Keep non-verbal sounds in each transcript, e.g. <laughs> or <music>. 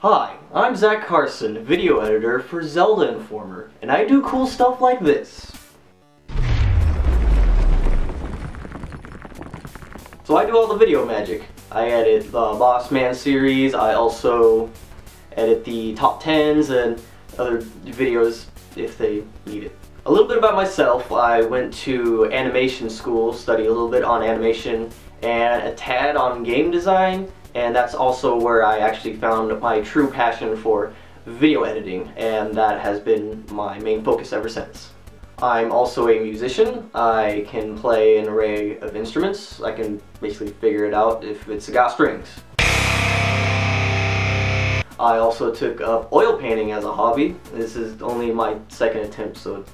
I'm Zach Carson, video editor for Zelda Informer, and I do cool stuff like this. So I do all the video magic. I edit the Boss Man series, I also edit the top 10s and other videos if they need it. A little bit about myself, I went to animation school, study a little bit on animation and a tad on game design, and that's also where I actually found my true passion for video editing, and that has been my main focus ever since. I'm also a musician. I can play an array of instruments. I can basically figure it out if it's got strings. I also took up oil painting as a hobby. This is only my second attempt, so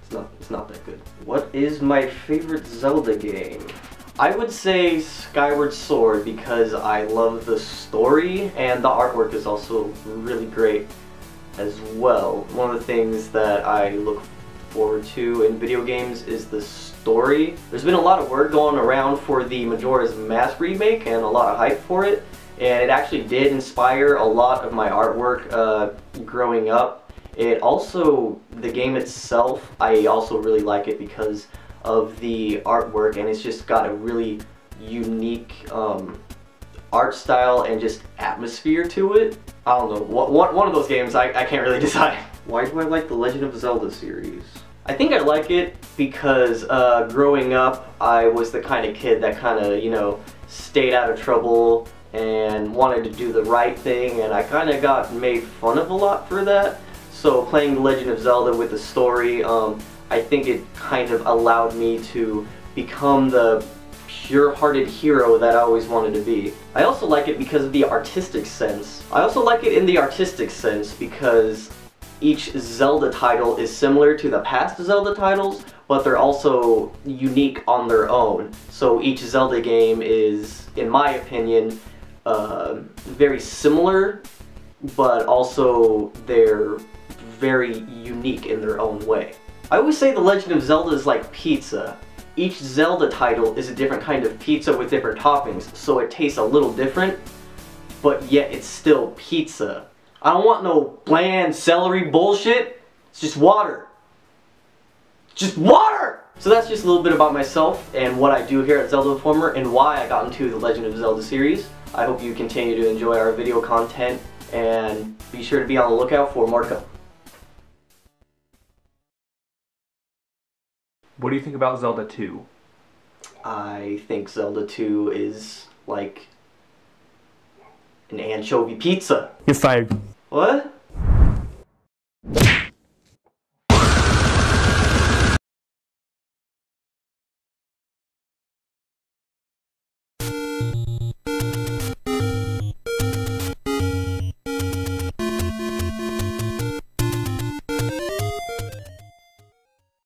it's not, it's not that good. What is my favorite Zelda game? I would say Skyward Sword because I love the story and the artwork is also really great as well. One of the things that I look forward to in video games is the story. There's been a lot of word going around for the Majora's Mask remake and a lot of hype for it and it actually did inspire a lot of my artwork uh, growing up. It also, the game itself, I also really like it because of the artwork and it's just got a really unique um, art style and just atmosphere to it. I don't know, one, one of those games I, I can't really <laughs> decide. Why do I like the Legend of Zelda series? I think I like it because uh, growing up I was the kind of kid that kind of, you know, stayed out of trouble and wanted to do the right thing and I kind of got made fun of a lot for that. So playing The Legend of Zelda with the story, um, I think it kind of allowed me to become the pure-hearted hero that I always wanted to be. I also like it because of the artistic sense. I also like it in the artistic sense because each Zelda title is similar to the past Zelda titles, but they're also unique on their own. So each Zelda game is, in my opinion, uh, very similar, but also they're very unique in their own way. I always say The Legend of Zelda is like pizza. Each Zelda title is a different kind of pizza with different toppings, so it tastes a little different, but yet it's still pizza. I don't want no bland celery bullshit. It's just water. Just water! So that's just a little bit about myself and what I do here at Zelda Informer and why I got into the Legend of Zelda series. I hope you continue to enjoy our video content and be sure to be on the lookout for more to come. What do you think about Zelda 2? I think Zelda 2 is like an anchovy pizza. You're fired. What?